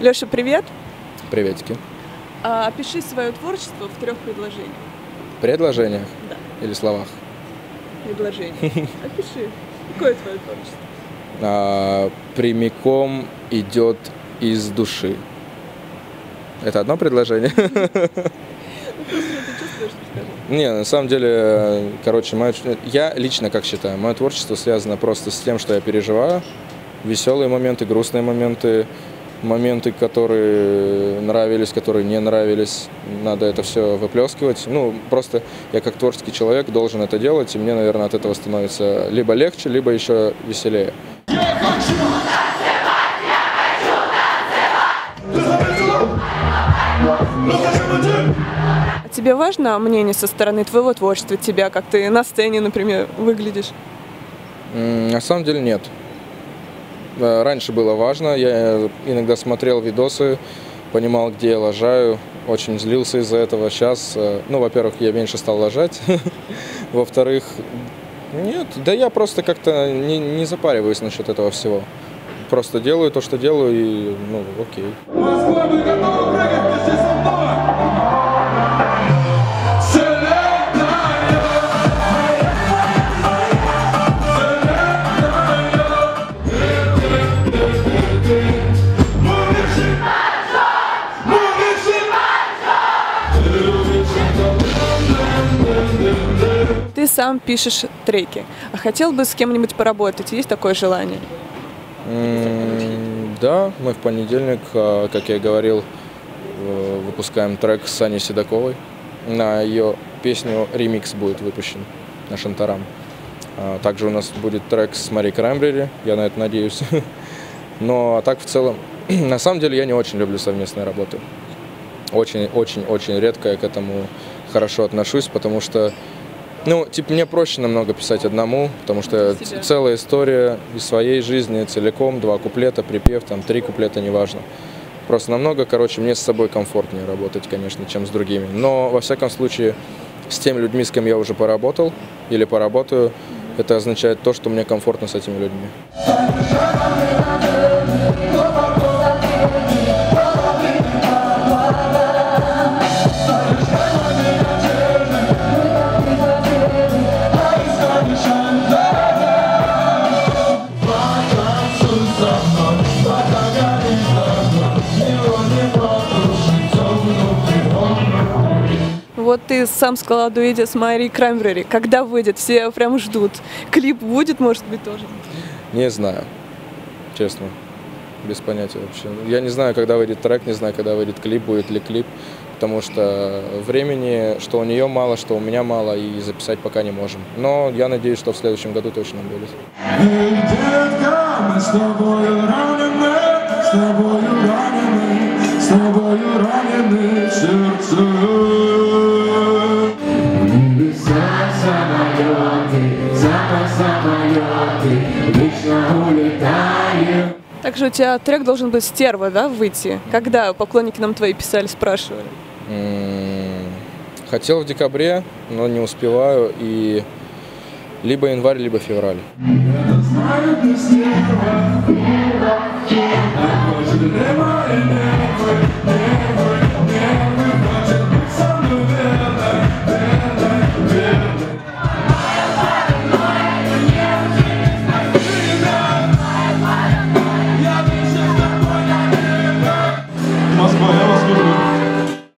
Леша, привет. Приветики. А, опиши свое творчество в трех предложениях. Предложениях Да, или словах? предложениях. Опиши. Какое твое творчество? А, прямиком идет из души. Это одно предложение? Ну. Не, на самом деле, короче, мое, я лично как считаю, мое творчество связано просто с тем, что я переживаю. Веселые моменты, грустные моменты, моменты, которые нравились, которые не нравились. Надо это все выплескивать. Ну, просто я как творческий человек должен это делать, и мне, наверное, от этого становится либо легче, либо еще веселее. А тебе важно мнение со стороны твоего творчества, тебя, как ты на сцене, например, выглядишь? На самом деле нет. Э, Раньше было важно, я иногда смотрел видосы, понимал, где я лажаю, очень злился из-за этого. Сейчас, э, ну, во-первых, я меньше стал лажать, во-вторых, нет, да я просто как-то не, не запариваюсь насчет этого всего. Просто делаю то, что делаю, и, ну, окей. Москва, вы готовы прыгать Ты сам пишешь треки, а хотел бы с кем-нибудь поработать? Есть такое желание? М, Да, мы в понедельник, а, как я говорил, выпускаем трек с Аней Седоковой. На ее песню ремикс будет выпущен на Шантарам. А, Также у нас будет трек с Мари Краймбрери, я на это надеюсь. Но а так в целом, на самом деле я не очень люблю совместные работы. Очень-очень-очень редко я к этому хорошо отношусь, потому что ну, типа, мне проще намного писать одному, потому что себя. целая история из своей жизни целиком, два куплета, припев, там, три куплета, неважно. Просто намного, короче, мне с собой комфортнее работать, конечно, чем с другими. Но, во всяком случае, с теми людьми, с кем я уже поработал или поработаю, это означает то, что мне комфортно с этими людьми. Вот ты сам сказал о дуэте с Майей Краймбрери. Когда выйдет? Все прям ждут. Клип будет, может быть, тоже? Не знаю, честно, без понятия вообще. Я не знаю, когда выйдет трек, не знаю, когда выйдет клип, будет ли клип, потому что времени, что у нее мало, что у меня мало, и записать пока не можем. Но я надеюсь, что в следующем году точно будет. С тобою ранены, с тобою ранены, с тобою ранены в сердце. Запах самолеты, вечно улетаем. Также у тебя трек должен быть «Стерва», да, выйти? Когда поклонники нам твои писали, спрашивали. Хотел в декабре, но не успеваю, и либо январь, либо февраль. Знаю,